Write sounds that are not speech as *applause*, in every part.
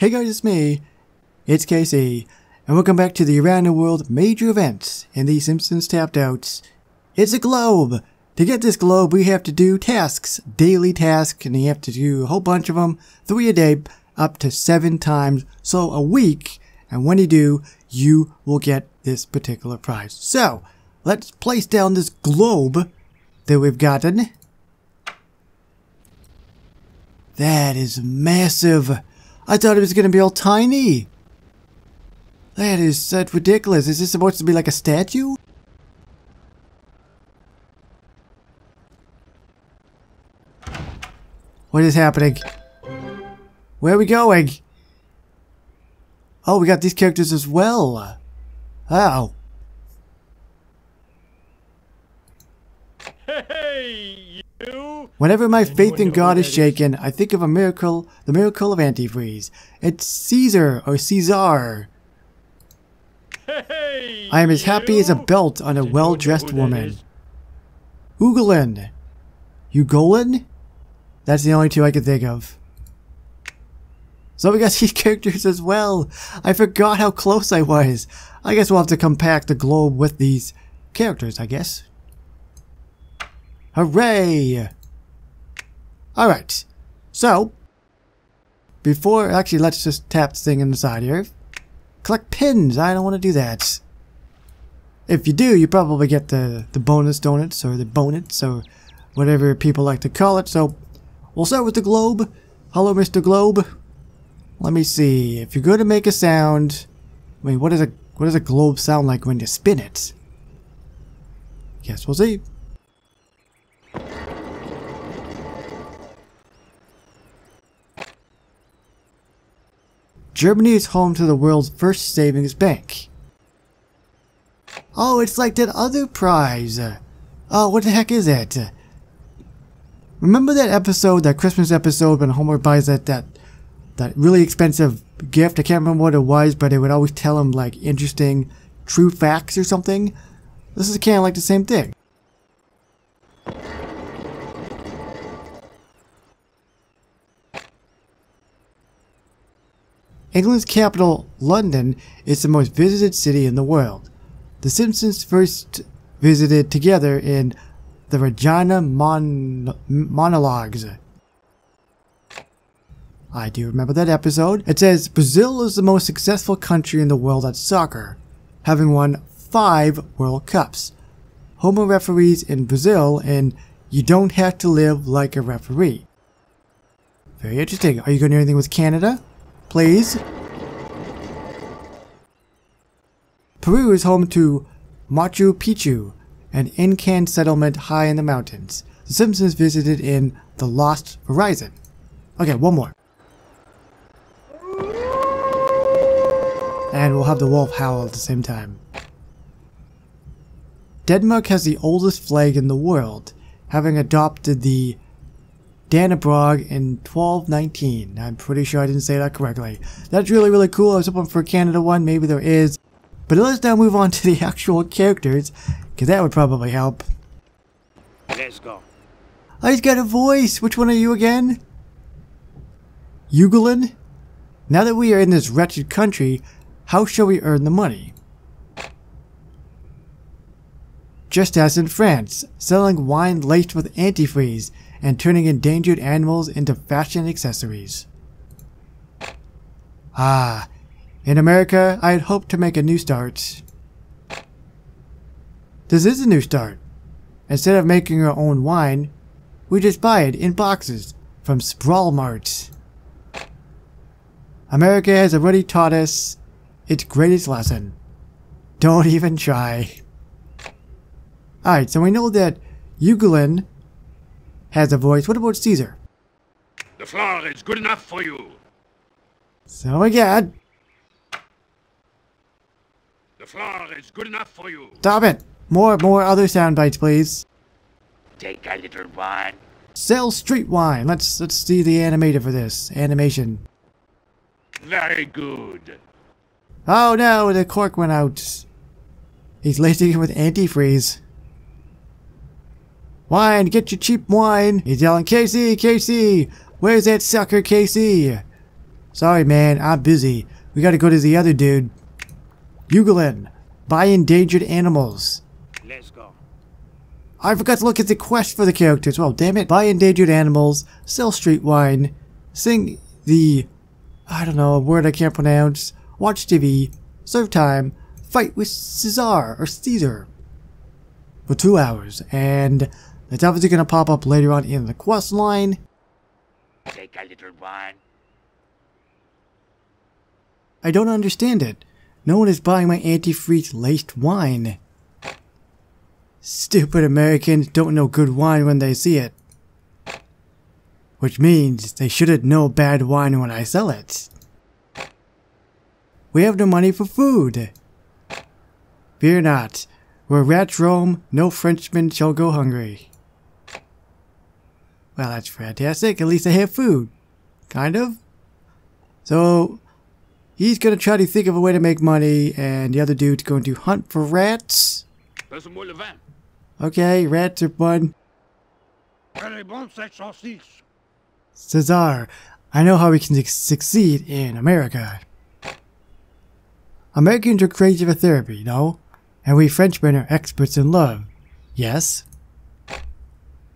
Hey guys, it's me. It's KC, and welcome back to the Around the World major events in the Simpsons Tapped Outs. It's a globe. To get this globe, we have to do tasks, daily tasks, and you have to do a whole bunch of them, three a day, up to seven times, so a week. And when you do, you will get this particular prize. So, let's place down this globe that we've gotten. That is massive. I thought it was going to be all tiny. That is that ridiculous. Is this supposed to be like a statue? What is happening? Where are we going? Oh, we got these characters as well. Oh. Hey, you! Whenever my faith in God is shaken, I think of a miracle, the miracle of antifreeze. It's Caesar or Caesar. I am as happy as a belt on a well-dressed woman. Ugolin. Ugolin? That's the only two I could think of. So we got *laughs* these characters as well. I forgot how close I was. I guess we'll have to compact the globe with these characters, I guess. Hooray! Alright. So, before, actually let's just tap this thing in the side here. Collect pins. I don't want to do that. If you do, you probably get the, the bonus donuts or the bonets or whatever people like to call it. So we'll start with the globe. Hello, Mr. Globe. Let me see. If you're going to make a sound, I mean, what does a what does a globe sound like when you spin it? Guess we'll see. Germany is home to the world's first savings bank. Oh, it's like that other prize. Oh, what the heck is it? Remember that episode, that Christmas episode when Homer buys that that that really expensive gift? I can't remember what it was, but it would always tell him like interesting, true facts or something. This is kind of like the same thing. England's capital, London, is the most visited city in the world. The Simpsons first visited together in the Regina Mon- Monologues. I do remember that episode. It says Brazil is the most successful country in the world at soccer, having won five World Cups. Homer referees in Brazil, and you don't have to live like a referee. Very interesting. Are you going to do anything with Canada? Please? Peru is home to Machu Picchu, an Incan settlement high in the mountains. The Simpsons visited in The Lost Verizon. Okay, one more. And we'll have the wolf howl at the same time. Denmark has the oldest flag in the world, having adopted the Dannebrog in 1219. I'm pretty sure I didn't say that correctly. That's really, really cool. I was hoping for a Canada one. Maybe there is. But let's now move on to the *laughs* actual characters, because that would probably help. Let's go. Oh, he's got a voice. Which one are you again? Ugolin? Now that we are in this wretched country, how shall we earn the money? Just as in France, selling wine laced with antifreeze and turning endangered animals into fashion accessories. Ah, in America, I had hoped to make a new start. This is a new start. Instead of making our own wine, we just buy it in boxes from Sprawl Mart. America has already taught us its greatest lesson. Don't even try. Alright, so we know that Ugolin has a voice. What about Caesar? The floor is good enough for you. So again, The floor is good enough for you. stop it! More, more other sound bites, please. Take a little wine. Sell street wine. Let's let's see the animator for this animation. Very good. Oh no, the cork went out. He's lacing it with antifreeze. Wine, get your cheap wine. He's yelling, Casey, Casey, where's that sucker, Casey? Sorry, man, I'm busy. We gotta go to the other dude. Euglin, buy endangered animals. Let's go. I forgot to look at the quest for the characters. Well, damn it. Buy endangered animals, sell street wine, sing the, I don't know, a word I can't pronounce, watch TV, serve time, fight with Caesar or Caesar for two hours. And that's obviously going to pop up later on in the quest line. Take a little wine. I don't understand it. No one is buying my antifreeze laced wine. Stupid Americans don't know good wine when they see it. Which means they shouldn't know bad wine when I sell it. We have no money for food. Fear not. Where rats roam, no Frenchman shall go hungry. Well, that's fantastic. At least I have food. Kind of. So, he's gonna try to think of a way to make money, and the other dude's going to hunt for rats. Passe-moi le vin. Okay, rats are fun. Elle est bonne, cette. Cesar, I know how we can succeed in America. Americans are crazy for therapy, no? And we Frenchmen are experts in love. Yes?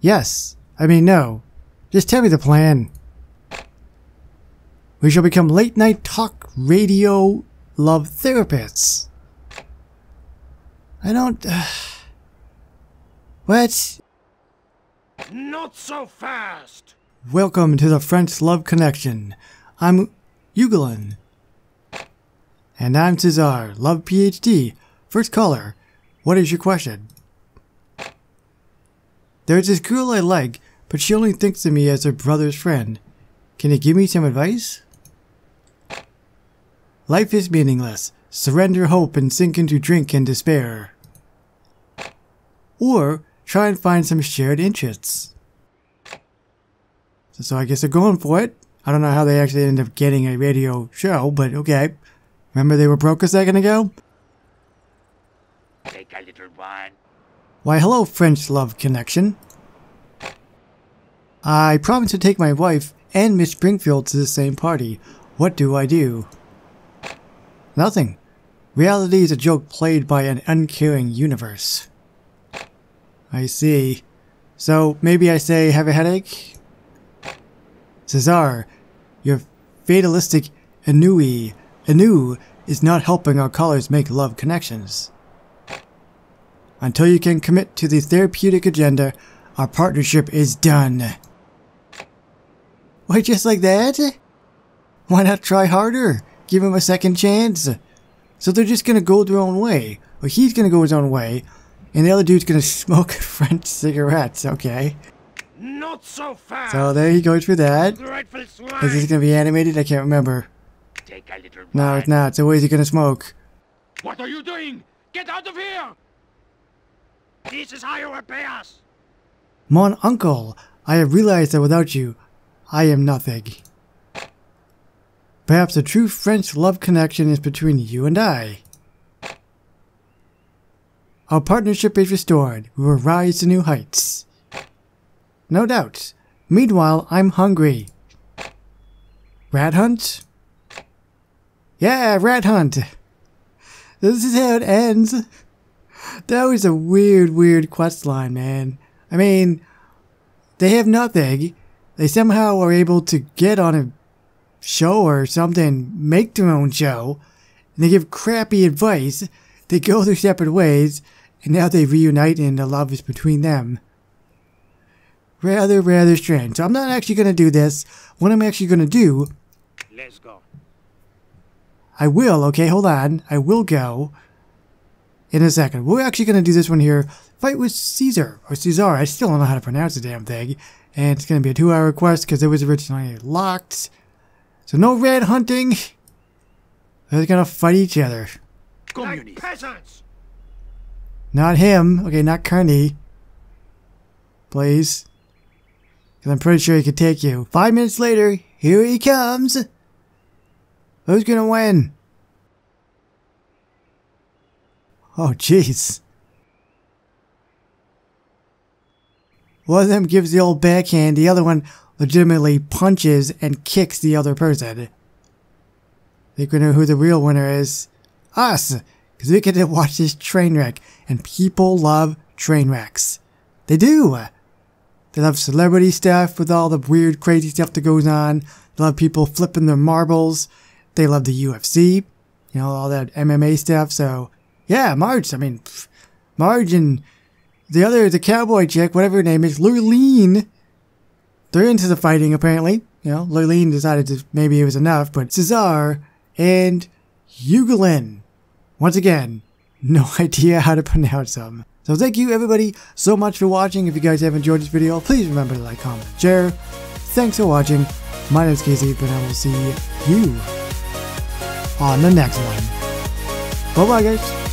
Yes. I mean, no. Just tell me the plan. We shall become late night talk radio love therapists. I don't. Uh, what? Not so fast. Welcome to the French Love Connection. I'm Ugolin. And I'm Cesar, Love PhD. First caller, what is your question? There's this girl I like, but she only thinks of me as her brother's friend. Can you give me some advice? Life is meaningless. Surrender hope and sink into drink and despair. Or try and find some shared interests. So, so I guess they're going for it. I don't know how they actually end up getting a radio show, but okay. Remember they were broke a second ago? Take a little wine. Why, hello, French Love Connection. I promised to take my wife and Miss Springfield to the same party. What do I do? Nothing. Reality is a joke played by an uncaring universe. I see. So maybe I say have a headache? Cesar, your fatalistic ennui, enu is not helping our callers make love connections. Until you can commit to the therapeutic agenda, our partnership is done. Why, just like that? Why not try harder? Give him a second chance. So they're just gonna go their own way. Or he's gonna go his own way, and the other dude's gonna *laughs* smoke French cigarettes, okay? Not so fast. So there he goes for that. Is this gonna be animated? I can't remember. Take a little. No, it's not. So where's he gonna smoke? What are you doing? Get out of here! This is how you repay us. Mon uncle, I have realized that without you, I am nothing. Perhaps the true French love connection is between you and I. Our partnership is restored. We will rise to new heights. No doubt. Meanwhile, I'm hungry. Rat hunt? Yeah, rat hunt. This is how it ends. That was a weird, weird quest line, man. I mean, they have nothing. They somehow are able to get on a show or something, make their own show, and they give crappy advice. They go their separate ways, and now they reunite and the love is between them. Rather, rather strange. So I'm not actually going to do this. What I'm actually going to do, Let's go. I will, okay, hold on. I will go in a second. We're actually going to do this one here. Fight with Caesar, or Caesar. I still don't know how to pronounce the damn thing. And it's going to be a two hour quest because it was originally locked. So no red hunting. They're going to fight each other. Like peasants. Not him. Okay, not Carney. Please. Because I'm pretty sure he could take you. Five minutes later, here he comes. Who's gonna win? Oh, jeez. One of them gives the old backhand, the other one legitimately punches and kicks the other person. think we know who the real winner is. Us! Because we get to watch this train wreck, and people love train wrecks. They do! They love celebrity stuff with all the weird, crazy stuff that goes on. They love people flipping their marbles. They love the UFC, you know, all that MMA stuff. So, yeah, Marge, I mean, pff, Marge and the other, the cowboy chick, whatever her name is, Lurleen, they're into the fighting apparently. You know, Lurleen decided to maybe it was enough, but Cesar and Yugelin, once again, *laughs* no idea how to pronounce them. So thank you everybody so much for watching. If you guys have enjoyed this video, please remember to like, comment, share. Thanks for watching. My name is KC, and I will see you on the next one. Bye bye guys.